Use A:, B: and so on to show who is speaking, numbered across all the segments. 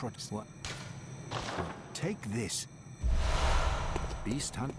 A: What? Take this. Beast hunt.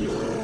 A: Thank you.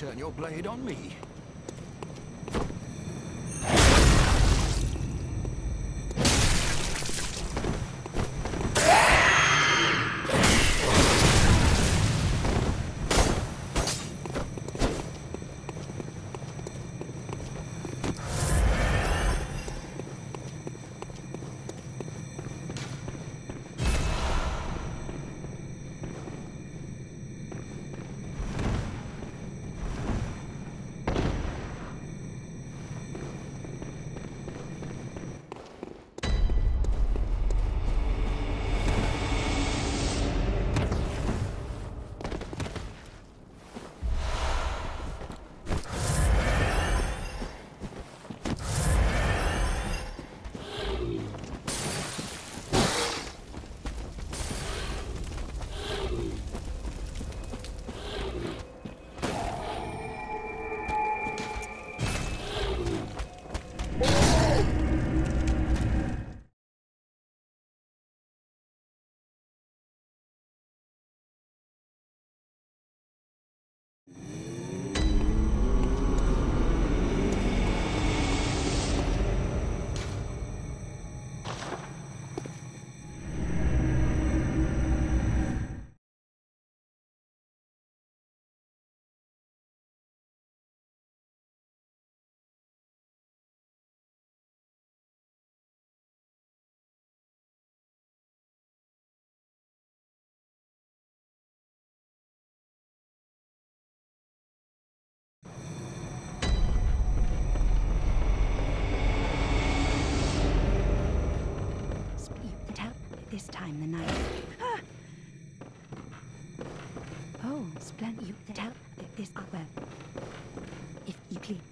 A: Turn your blade on me?
B: The knife. Oh, splendid. You tell out. This uh, well. If you please.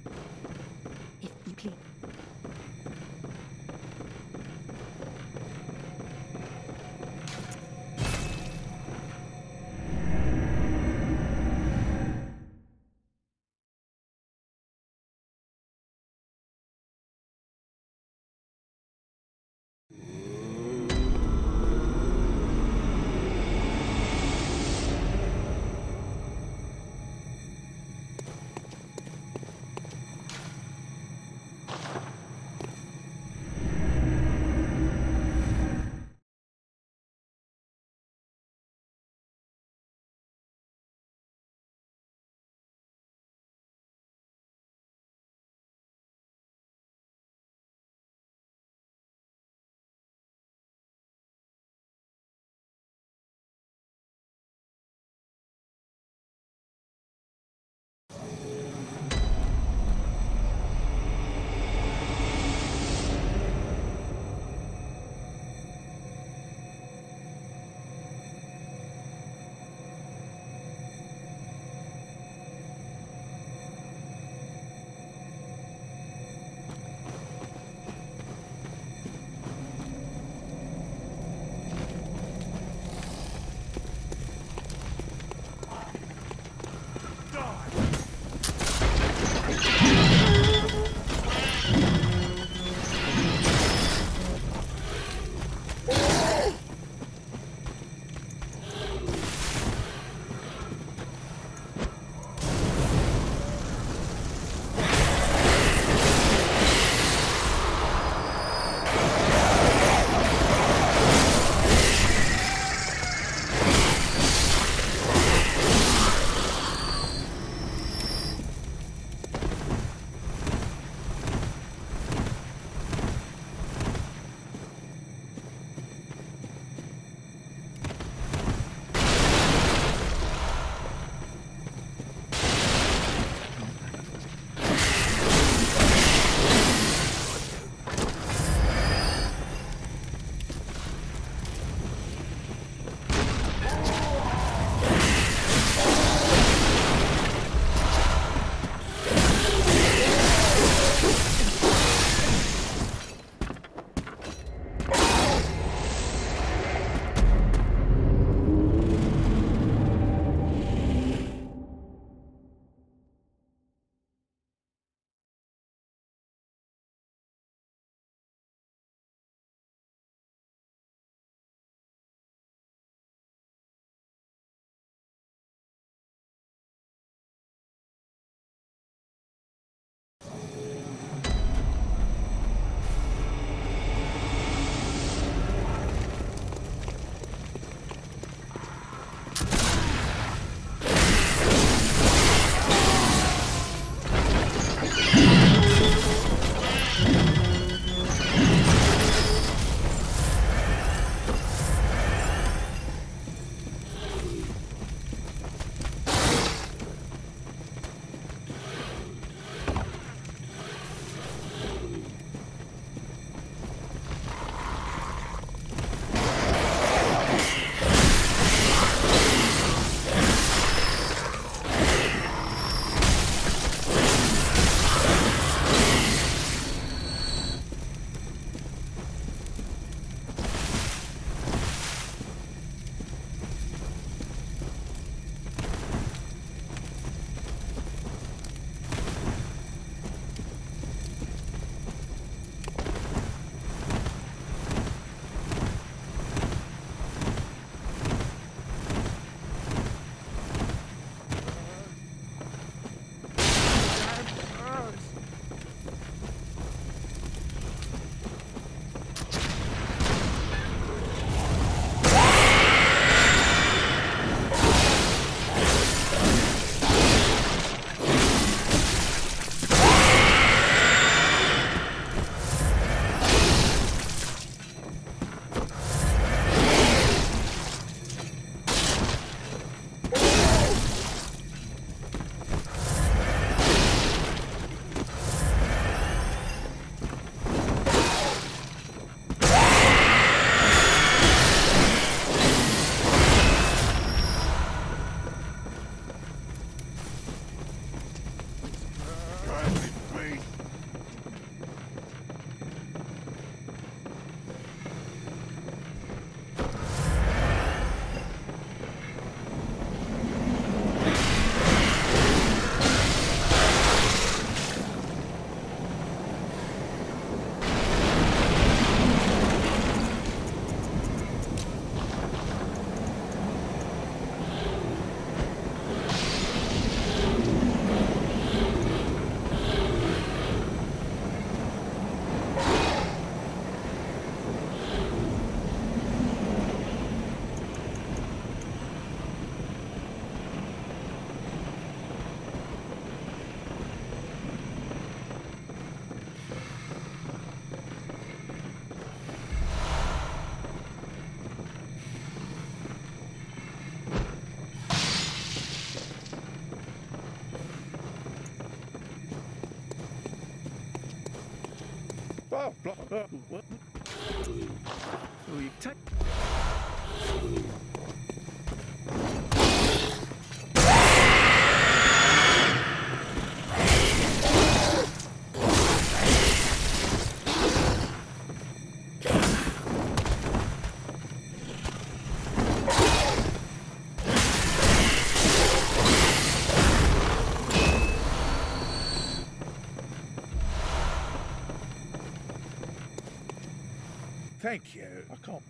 A: Thank you. I can't.